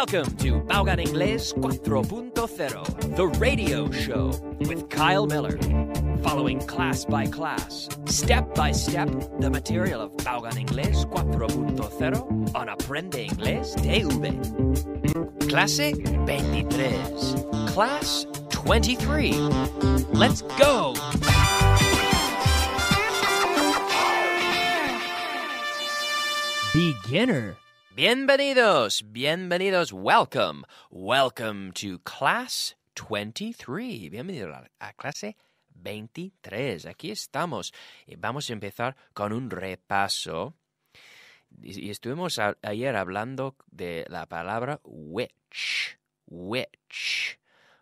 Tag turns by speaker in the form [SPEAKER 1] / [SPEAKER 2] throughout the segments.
[SPEAKER 1] Welcome to Vaughan Inglés 4.0, the radio show with Kyle Millar. Following class by class, step by step, the material of Vaughan Inglés 4.0 on Aprende Inglés TV. Clase 23. Class 23. Let's go! Beginner. Bienvenidos, bienvenidos, welcome, welcome to class 23. Bienvenido a, a clase 23. Aquí estamos y vamos a empezar con un repaso. Y, estuvimos ayer hablando de la palabra which, which,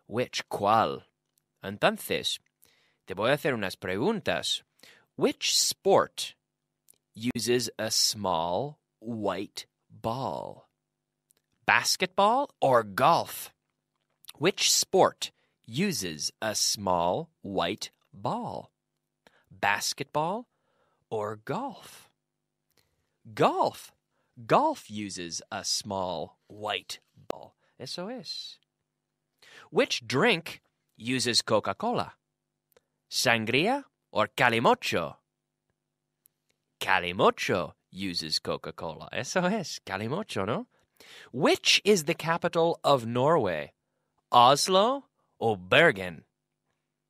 [SPEAKER 1] which, ¿cuál? Entonces, te voy a hacer unas preguntas. Which sport uses a small white ball? Basketball or golf? Which sport uses a small white ball? Basketball or golf? Golf. Golf uses a small white ball. Eso es. Which drink uses Coca Cola? Sangria or Calimocho? Calimocho uses Coca Cola. Eso es, Calimocho, no? Which is the capital of Norway? Oslo or Bergen?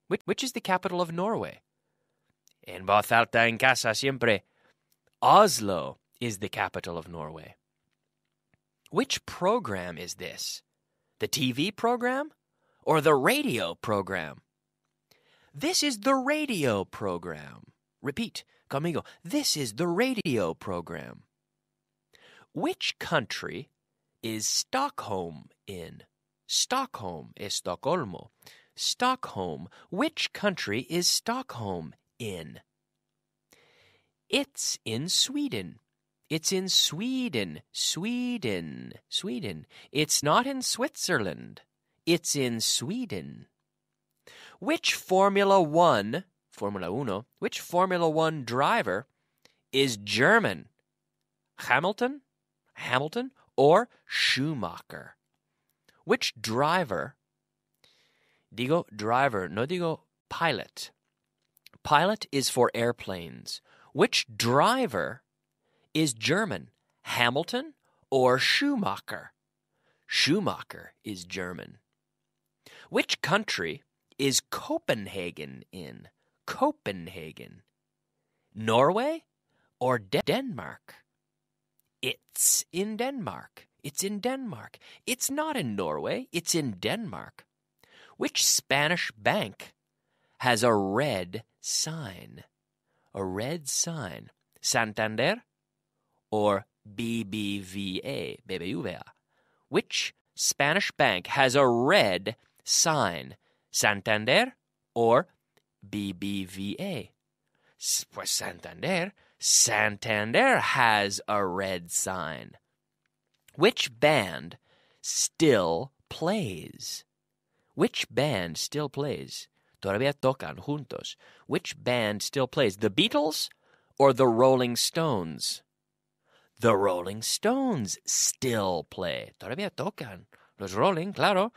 [SPEAKER 1] Which, which is the capital of Norway? En voz alta en casa siempre. Oslo is the capital of Norway. Which program is this? The TV program or the radio program? This is the radio program. Repeat conmigo. This is the radio program. Which country is Stockholm in? Stockholm is Stockholmo. Stockholm. Which country is Stockholm in? It's in Sweden. It's in Sweden. Sweden. Sweden. It's not in Switzerland. It's in Sweden. Which Formula One, Formula Uno, which Formula One driver is German? Hamilton, Hamilton, or Schumacher? Which driver? Digo driver, no digo pilot. Pilot is for airplanes. Which driver is German? Hamilton or Schumacher? Schumacher is German. Which country is Copenhagen in? Copenhagen. Norway or De- Denmark? It's in Denmark. It's in Denmark. It's not in Norway. It's in Denmark. Which Spanish bank has a red sign? A red sign. Santander or BBVA? BBVA. Which Spanish bank has a red sign? Santander or BBVA? Santander. Santander has a red sign. Which band still plays? Which band still plays? Todavía tocan juntos. Which band still plays? The Beatles or the Rolling Stones? The Rolling Stones still play. Todavía tocan. Los Rolling, claro.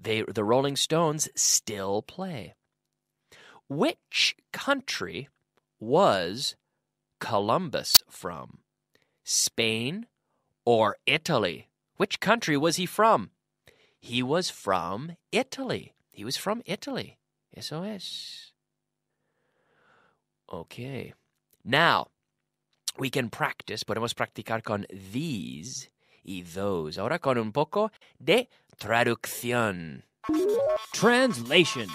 [SPEAKER 1] They, the Rolling Stones still play. Which country was Columbus from? Spain or Italy? Which country was he from? He was from Italy. He was from Italy. Eso es. Okay. Now, we can practice, podemos practicar con these y those. Ahora con un poco de traducción. Translation.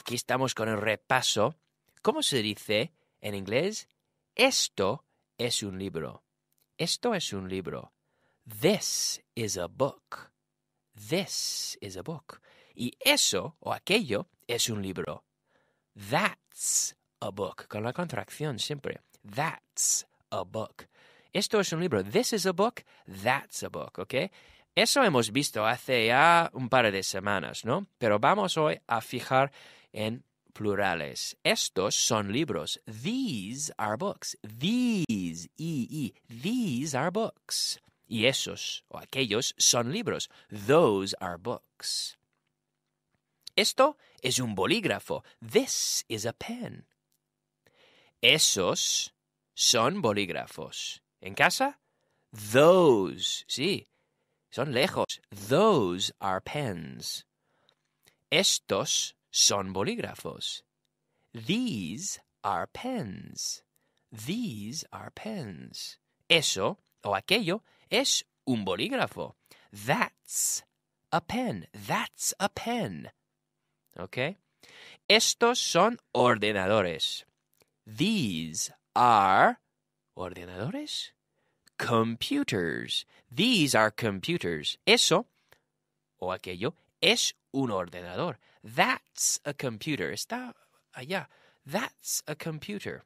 [SPEAKER 1] Aquí estamos con el repaso. ¿Cómo se dice en inglés? Esto es un libro. Esto es un libro. This is a book. This is a book. Y eso o aquello es un libro. That's a book. Con la contracción siempre. That's a book. Esto es un libro. This is a book. That's a book. ¿Ok? Eso hemos visto hace ya un par de semanas, ¿no? Pero vamos hoy a fijar en plurales. Estos son libros. These are books. These, e. These are books. Y esos o aquellos son libros. Those are books. Esto es un bolígrafo. This is a pen. Esos son bolígrafos. ¿En casa? Those. Sí. Son lejos. Those are pens. Estos son bolígrafos. These are pens. These are pens. Eso o aquello es un bolígrafo. That's a pen. That's a pen. ¿Ok? Estos son ordenadores. These are ordenadores. Computers. These are computers. Eso o aquello es un ordenador. That's a computer. Está allá. That's a computer.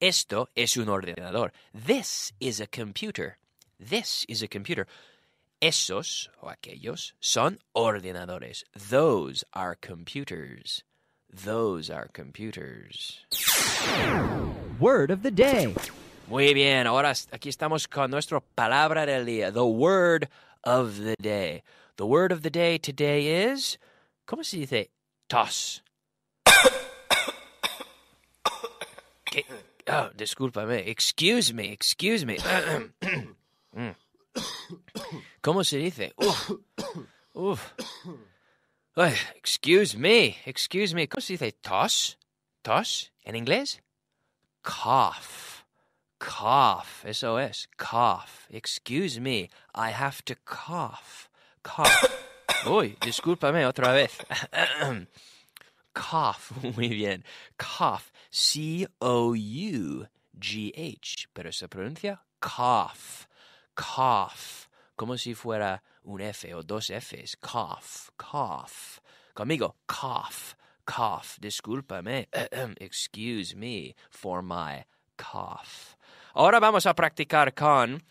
[SPEAKER 1] Esto es un ordenador. This is a computer. This is a computer. Esos o aquellos son ordenadores. Those are computers. Those are computers.
[SPEAKER 2] Word of the day.
[SPEAKER 1] Muy bien, ahora aquí estamos con nuestra palabra del día. The word of the day. The word of the day today is. ¿Cómo se dice? Toss. ¿Qué? Oh, discúlpame. Excuse me, excuse me. Mm. ¿Cómo se dice? Uf. Uf. Ay, excuse me, excuse me. ¿Cómo se dice? Toss. Toss en inglés. Cough. Cough. Eso es. Cough. Excuse me. I have to cough. Cough. Uy, discúlpame otra vez. cough. Muy bien. Cough. C-O-U-G-H. Pero se pronuncia cough. Cough. Como si fuera un F o dos Fs. Cough. Cough. Conmigo. Cough. Cough. Discúlpame. Excuse me for my cough. Ahora vamos a practicar con,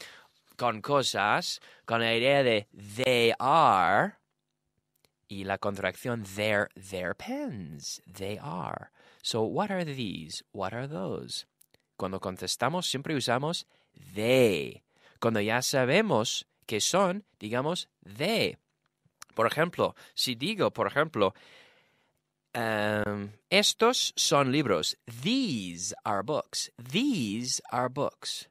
[SPEAKER 1] con cosas, con la idea de they are y la contracción they're their pens. They are. So, what are these? What are those? Cuando contestamos siempre usamos they. Cuando ya sabemos que son, digamos they. Por ejemplo, si digo, por ejemplo, um, estos son libros. These are books. These are books.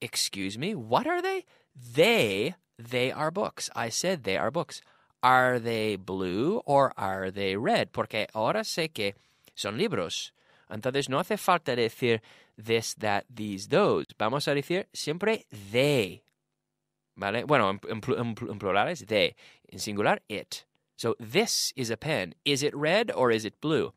[SPEAKER 1] Excuse me, what are they? They, they are books. I said they are books. Are they blue or are they red? Porque ahora sé que son libros. Entonces no hace falta decir this, that, these, those. Vamos a decir siempre they. ¿Vale? Bueno, en, en, en plural es they. En singular, it. So this is a pen. Is it red or is it blue?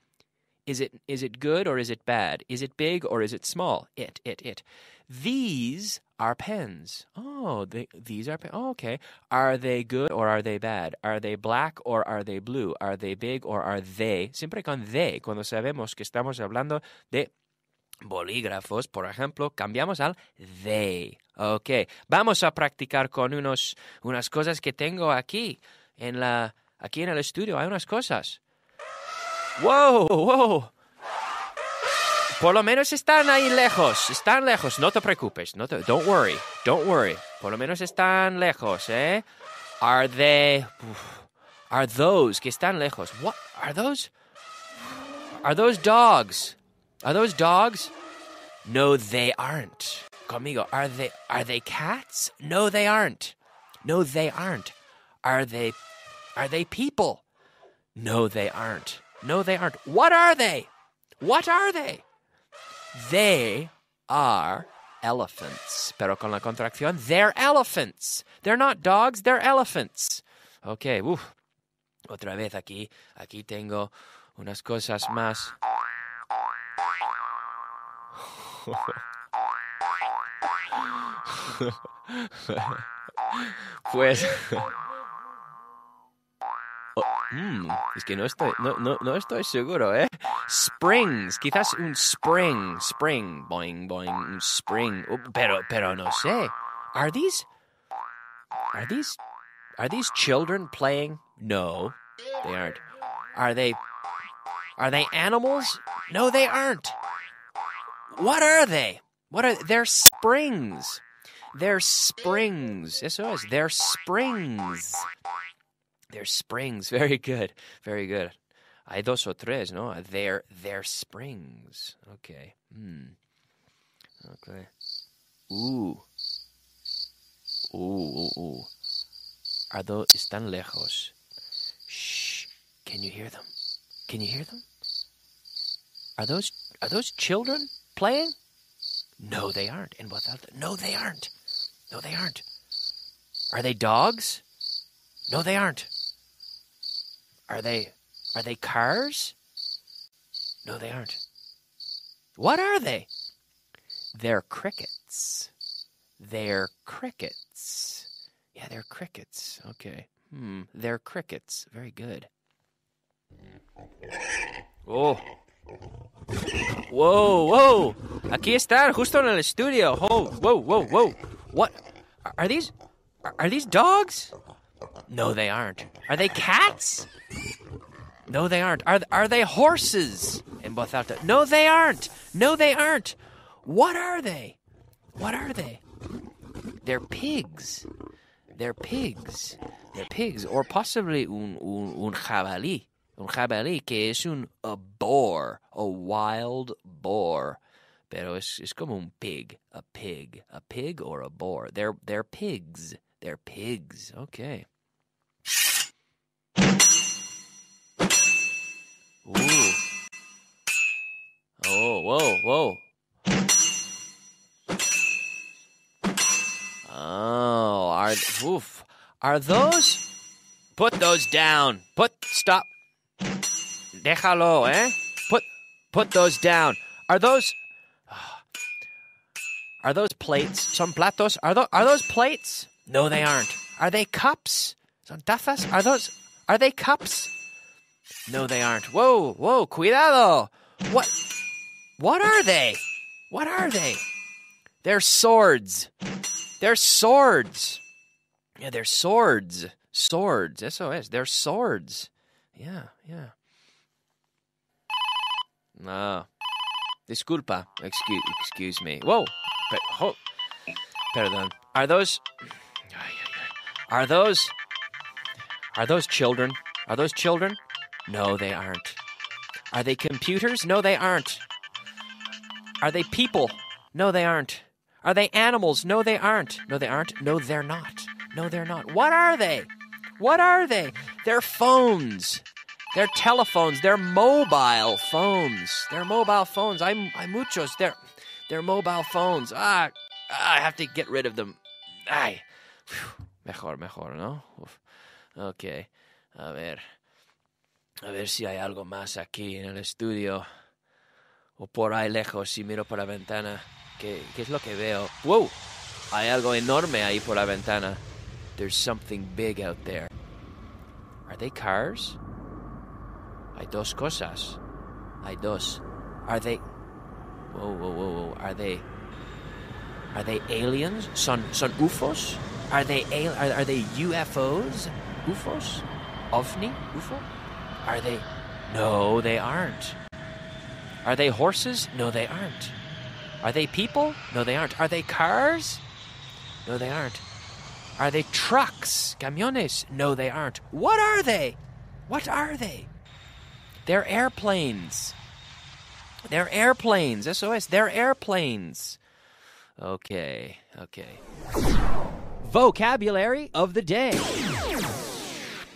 [SPEAKER 1] Is it is it good or is it bad? Is it big or is it small? It, it, it. These are pens. Oh, they, these are pens. Oh, okay. Are they good or are they bad? Are they black or are they blue? Are they big or are they? Siempre con they, cuando sabemos que estamos hablando de bolígrafos, por ejemplo, cambiamos al they. Ok, vamos a practicar con unos, unas cosas que tengo aquí en la, aquí en el estudio. Hay unas cosas. ¡Wow! ¡Wow! Por lo menos están ahí lejos, están lejos, no te preocupes, no te, don't worry, don't worry. Por lo menos están lejos, ¿eh? Are they, are those que están lejos? What are those? Are those dogs? Are those dogs? No, they aren't. Conmigo, are they, are they cats? No, they aren't. No, they aren't. Are they, are they people? No, they aren't. No, they aren't. What are they? What are they? They are elephants. Pero con la contracción, they're elephants. They're not dogs, they're elephants. Ok, uf. Otra vez aquí, aquí tengo unas cosas más. pues... Mm, es que no estoy, no, no, no estoy seguro, ¿eh? Springs, quizás un spring, spring, boing, boing, spring. Oh, pero, pero no sé. Are these, are these, are these children playing? No, they aren't. Are they, are they animals? No, they aren't. What are they? What are they're springs? They're springs. Eso es. They're springs. They're springs. Very good. Very good. Hay dos o tres, ¿no? They're, they're springs. Okay. Hmm. Okay. Ooh. Ooh, ooh, ooh. Are those, están lejos. Shh. Can you hear them? Can you hear them? Are those, are those children playing? No, they aren't. And without the, no, they aren't. No, they aren't. Are they dogs? No, they aren't. Are they are they cars? No, they aren't. What are they? They're crickets. They're crickets. Yeah, they're crickets. Okay. Hmm. They're crickets. Very good. Oh. Whoa, whoa. Aquí están, justo en el estudio. Whoa, whoa, whoa. What? Are these are these dogs? No, they aren't. Are they cats? No, they aren't. Are are they horses? In voz alta. No, they aren't. No, they aren't. What are they? What are they? They're pigs. They're pigs. They're pigs, or possibly un un, un jabalí. Un jabalí que es un a boar, a wild boar. Pero es, es como un pig, a pig, a pig or a boar. They're they're pigs. They're pigs. Okay. Ooh. Oh, whoa, whoa. Oh, are oof. Are those Put those down. Put stop. Déjalo, eh? Put put those down. Are those Are those plates? Son platos? Are those are those plates? No, they aren't. Are they cups? Son tazas? Are those are they cups? No, they aren't. Whoa, whoa, cuidado. What what are they? What are they? They're swords. They're swords. Yeah, they're swords. Swords. Eso es. They're swords. Yeah, yeah. No. Disculpa. Excuse, excuse me. Whoa. But, ho, perdón. Are those. Are those. Are those children? Are those children? No, they aren't. Are they computers? No, they aren't. Are they people? No, they aren't. Are they animals? No, they aren't. No, they aren't. No, they're not. No, they're not. What are they? What are they? They're phones. They're telephones. They're mobile phones. They're mobile phones. I'm I'm muchos. They're they're mobile phones. Ah, I have to get rid of them. Ay. Mejor, mejor, ¿no? Uf. Ok. A ver. A ver si hay algo más aquí en el estudio. O por ahí lejos, si miro por la ventana. ¿Qué, es lo que veo? ¡Wow! Hay algo enorme ahí por la ventana. There's something big out there. Are they cars? Hay dos cosas. Hay dos. Are they. Whoa, whoa, whoa, whoa. Are they. Are they aliens? Son, son UFOs? Are they are, are they UFOs? UFOs? OVNI? UFO? Are they. No, they aren't. Are they horses? No, they aren't. Are they people? No, they aren't. Are they cars? No, they aren't. Are they trucks? Camiones? No, they aren't. What are they? What are they? They're airplanes. They're airplanes. SOS. They're airplanes. Okay, okay.
[SPEAKER 2] Vocabulary of the day.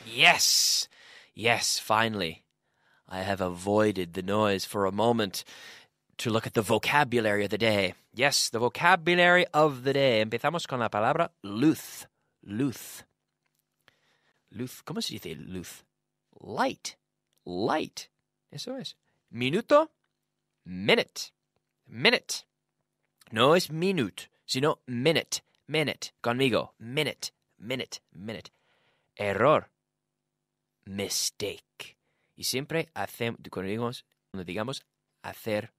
[SPEAKER 1] Yes, yes, finally. I have avoided the noise for a moment to look at the vocabulary of the day. Yes, the vocabulary of the day. Empezamos con la palabra luz. Luz. Luz. ¿Cómo se dice luz? Light. Light. Eso es. Minuto. Minute. Minute. No es minute, sino minute. Minute. Conmigo. Minute. Minute. Minute. Error. Mistake. Y siempre hacemos, cuando digamos, cuando digamos hacer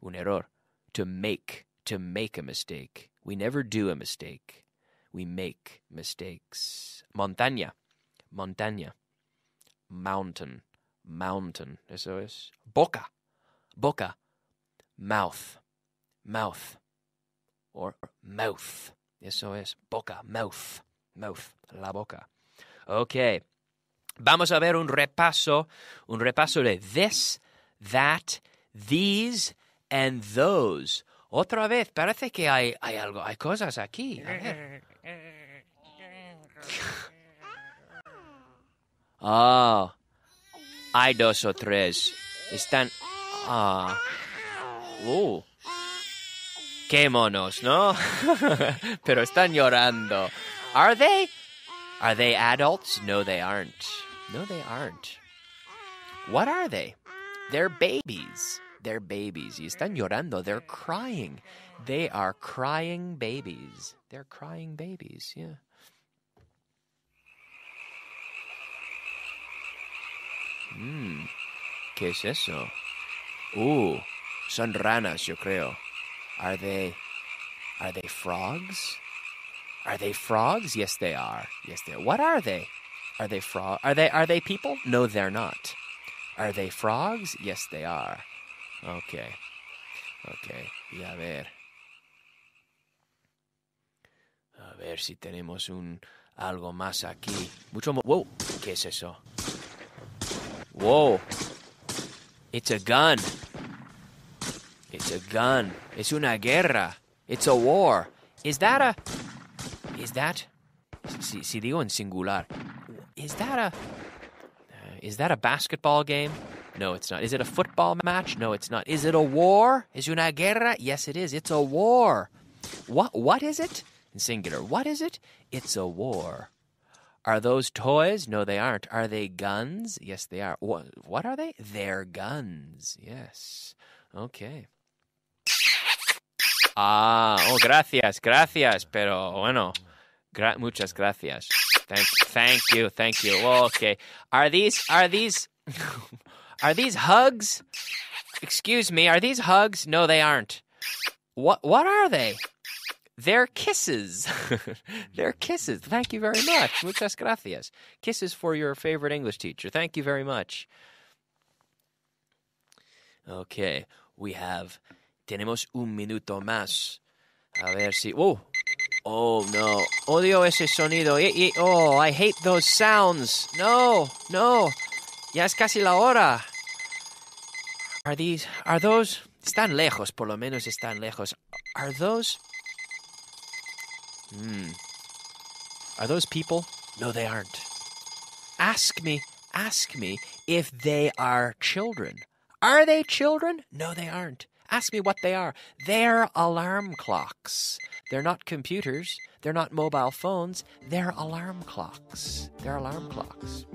[SPEAKER 1] un error, to make, to make a mistake. We never do a mistake. We make mistakes. Montaña, montaña. Mountain, mountain. Eso es. Boca, boca. Mouth, mouth. Or mouth, Eso es boca, mouth, mouth, la boca. Ok. Vamos a ver un repaso, un repaso de this, that, these, and those. Otra vez, parece que hay, hay algo, hay cosas aquí. A ver. Ah, hay dos o tres. Están. Ah. Uh. Qué monos, ¿no? Pero están llorando. Are they? Are they adults? No, they aren't. No, they aren't. What are they? They're babies. They're babies. Y están llorando. They're crying. They are crying babies. They're crying babies, yeah. Mmm. ¿Qué es eso? Uh, son ranas, yo creo. Are they are they frogs? Are they frogs? Yes they are. Yes they are. What are they? Are they frog are they are they people? No, they're not. Are they frogs? Yes they are. Okay. Okay. Y a ver. A ver si tenemos un algo más aquí. Mucho mo- Wow, ¿qué es eso? Whoa. It's a gun. It's a gun. Es una guerra. It's a war. Is that a. Is that. Si, si digo en singular. Is that a. uh, Is that a basketball game? No, it's not. Is it a football match? No, it's not. Is it a war? Es una guerra? Yes, it is. It's a war. What? What is it? In singular. What is it? It's a war. Are those toys? No, they aren't. Are they guns? Yes, they are. What, what are they? They're guns. Yes. Okay. Ah, oh, gracias, gracias. Pero bueno, gra- muchas gracias. Thank, thank you, thank you. Oh, okay. Are these, are these, are these hugs? Excuse me, are these hugs? No, they aren't. What, what are they? They're kisses. They're kisses. Thank you very much. Muchas gracias. Kisses for your favorite English teacher. Thank you very much. Okay, we have. Tenemos un minuto más. A ver si. Oh, oh no. Odio ese sonido. Oh, I hate those sounds. No, no. Ya es casi la hora. Are these. Are those. Están lejos, por lo menos están lejos. Are those. Hmm. Are those people? No, they aren't. Ask me, ask me if they are children. Are they children? No, they aren't. Ask me what they are. They're alarm clocks. They're not computers. They're not mobile phones. They're alarm clocks. They're alarm clocks.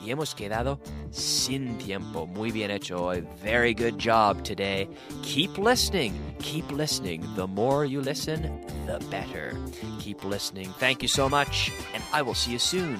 [SPEAKER 1] Y hemos quedado sin tiempo. Muy bien hecho. Very good job today. Keep listening. Keep listening. The more you listen, the better. Keep listening. Thank you so much, and I will see you soon.